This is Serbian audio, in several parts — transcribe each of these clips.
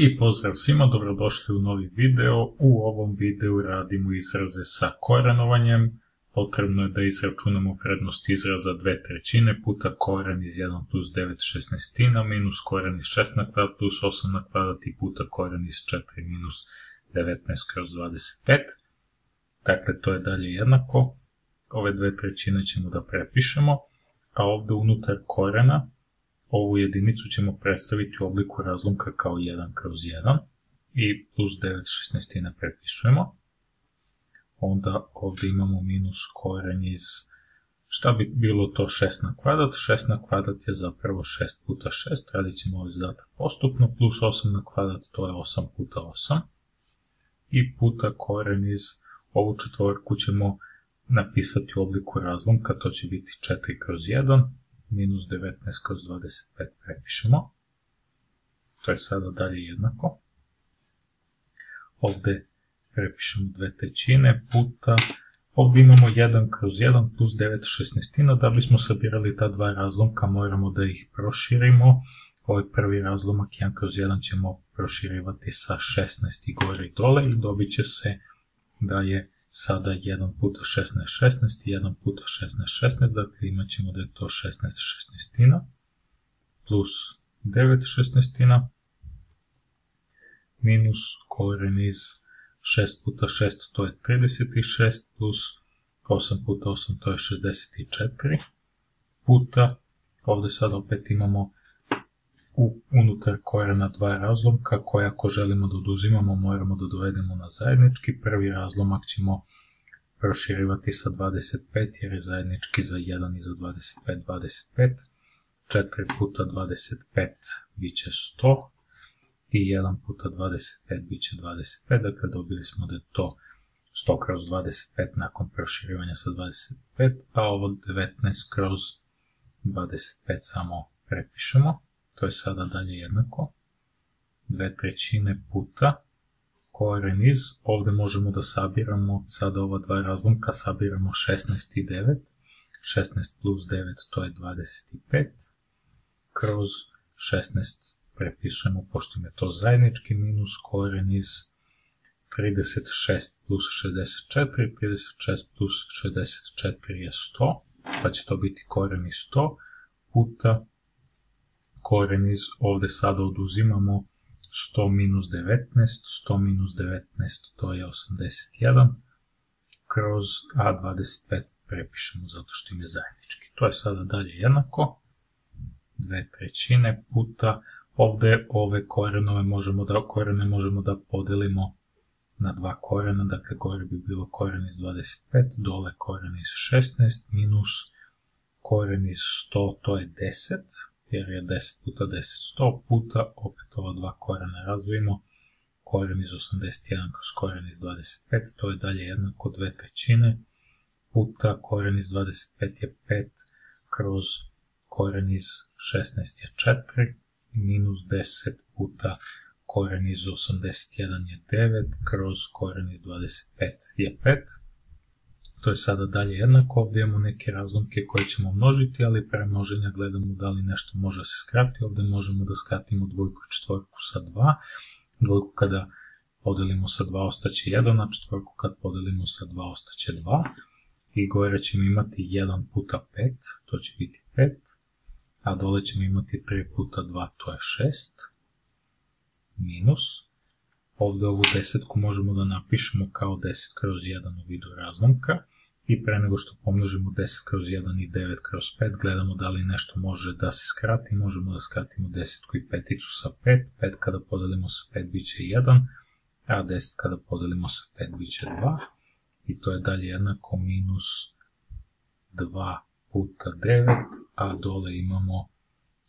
I pozdrav svima, dobrodošli u novi video. U ovom videu radimo izraze sa korenovanjem. Potrebno je da izračunamo vrednost izraza 2 trećine puta koren iz 1 plus 9 šestnestina minus koren iz 6 na kvadrat plus 8 na kvadrat i puta koren iz 4 minus 19 kroz 25. Dakle, to je dalje jednako. Ove dve trećine ćemo da prepišemo, a ovde unutar korena Ovu jedinicu ćemo predstaviti u obliku razlomka kao 1 kroz 1 i plus 9 šestnestina prepisujemo. Onda ovde imamo minus koren iz, šta bi bilo to 6 na kvadrat? 6 na kvadrat je zapravo 6 puta 6, radit ćemo ovaj zadatak postupno, plus 8 na kvadrat to je 8 puta 8 i puta koren iz ovu četvorku ćemo napisati u obliku razlomka, to će biti 4 kroz 1 minus 19 kroz 25 prepišemo. To je sada dalje jednako. Ovde prepišemo dve trećine puta, ovde imamo 1 kroz 1 plus 9 šestnestina, da bismo sabirali ta dva razlomka moramo da ih proširimo. Ovaj prvi razlomak 1 kroz 1 ćemo proširivati sa 16 i gore i dole i dobit će se da je sada 1 puta 16 16 i 1 puta 16 16, dakle imat ćemo da je to 16 šestnestina plus 9 šestnestina minus koren iz 6 puta 6 to je 36 plus 8 puta 8 to je 64 puta, ovde sad opet imamo unutar korena dva razlomka koje ako želimo da oduzimamo moramo da dovedemo na zajednički. Prvi razlomak ćemo proširivati sa 25 jer je zajednički za 1 i za 25 25. 4 puta 25 bit će 100 i 1 puta 25 bit će 25, dakle dobili smo da je to 100 kroz 25 nakon proširivanja sa 25, a ovo 19 kroz 25 samo prepišemo. To je sada dalje jednako. Dve trećine puta. Koren iz, ovde možemo da sabiramo sada ova dva razlomka, sabiramo 16 i 9, 16 plus 9 to je 25, kroz 16 prepisujemo, pošto je to zajednički, minus koren iz 36 plus 64, 36 plus 64 je 100, pa će to biti koren iz 100, puta koren iz ovde sada oduzimamo 100 minus 19, 100 minus 19 to je 81, kroz A25 prepišemo zato što im je zajednički. To je sada dalje jednako, dve trećine puta, ovde ove korenove možemo da, korene možemo da podelimo na dva korena, dakle gore bi bilo koren iz 25, dole koren iz 16, minus koren iz 100, to je 10, jer je 10 puta 10 100 puta, opet ova dva korena razvojimo, koren iz 81 kroz koren iz 25, to je dalje jednako dve trećine, puta koren iz 25 je 5, kroz koren iz 16 je 4, minus 10 puta koren iz 81 je 9, kroz koren iz 25 je 5, To je sada dalje jednako, ovde imamo neke razlomke koje ćemo množiti, ali pre množenja gledamo da li nešto može da se skrati, ovde možemo da skratimo dvojku i četvorku sa 2, dvojku kada podelimo sa 2 ostaće 1, a četvorku kad podelimo sa 2 ostaće 2, i gore ćemo imati 1 puta 5, to će biti 5, a dole ćemo imati 3 puta 2, to je 6, minus, ovde ovu desetku možemo da napišemo kao 10 kroz 1 u vidu razlomka i pre nego što pomnožimo 10 kroz 1 i 9 kroz 5 gledamo da li nešto može da se skrati, možemo da skratimo desetku i peticu sa 5, 5 kada podelimo sa 5 bit će 1, a 10 kada podelimo sa 5 bit će 2 i to je dalje jednako minus 2 puta 9, a dole imamo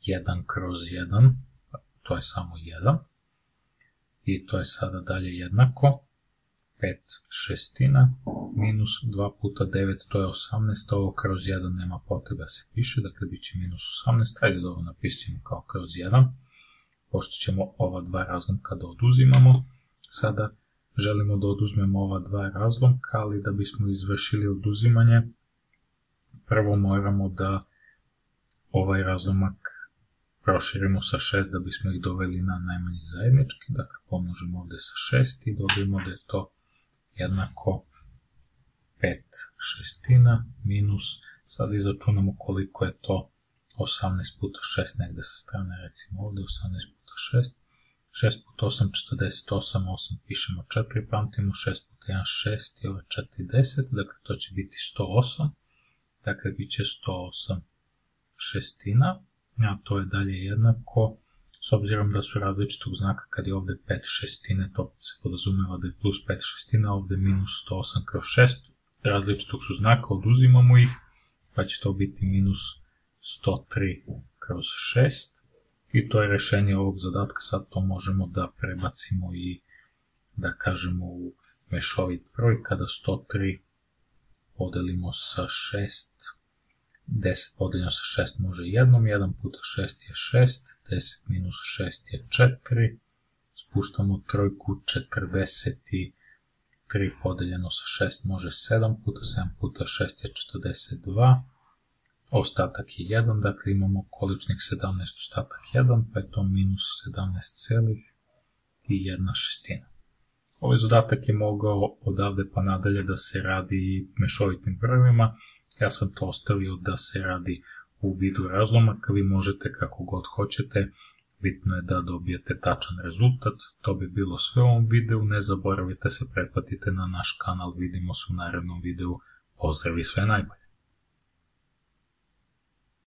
1 kroz 1, to je samo 1, i to je sada dalje jednako. 5 šestina minus 2 puta 9 to je 18, ovo kroz 1 nema potrebe da se piše, dakle bit će minus 18, ajde da ovo napisimo kao kroz 1, pošto ćemo ova dva razlomka da oduzimamo, sada želimo da oduzmemo ova dva razlomka, ali da bismo izvršili oduzimanje, prvo moramo da ovaj razlomak proširimo sa 6 da bismo ih doveli na najmanji zajednički, dakle pomnožimo ovdje sa 6 i dobijemo da je to jednako 5 šestina minus, sad izračunamo koliko je to 18 puta 6 negde sa strane, recimo ovdje 18 puta 6, 6 puta 8, 48, 8 pišemo 4, pamtimo 6 puta 1, 6 i ovo je 4, 10, dakle to će biti 108, dakle bit će 108 šestina, a to je dalje jednako, s obzirom da su različitog znaka, kad je ovdje 5 šestine, to se podrazumeva da je plus 5 šestina, ovdje minus 108 kroz 6, različitog su znaka, oduzimamo ih, pa će to biti minus 103 kroz 6, i to je rešenje ovog zadatka, sad to možemo da prebacimo i da kažemo u mešovit broj, kada 103 podelimo sa 6, 10 podeljeno sa 6 može jednom, 1 puta 6 je 6, 10 minus 6 je 4, spuštamo trojku, 43 podeljeno sa 6 može 7 puta, 7 puta 6 je 42, ostatak je 1, dakle imamo količnik 17, ostatak 1, pa je to minus 17 celih i 1 šestina. Ovaj zadatak je mogao odavde pa nadalje da se radi mešovitim brojevima, ja sam to ostavio da se radi u vidu razlomaka, vi možete kako god hoćete, bitno je da dobijete tačan rezultat. To bi bilo sve u ovom videu, ne zaboravite se pretplatite na naš kanal, vidimo se u narednom videu, pozdrav i sve najbolje.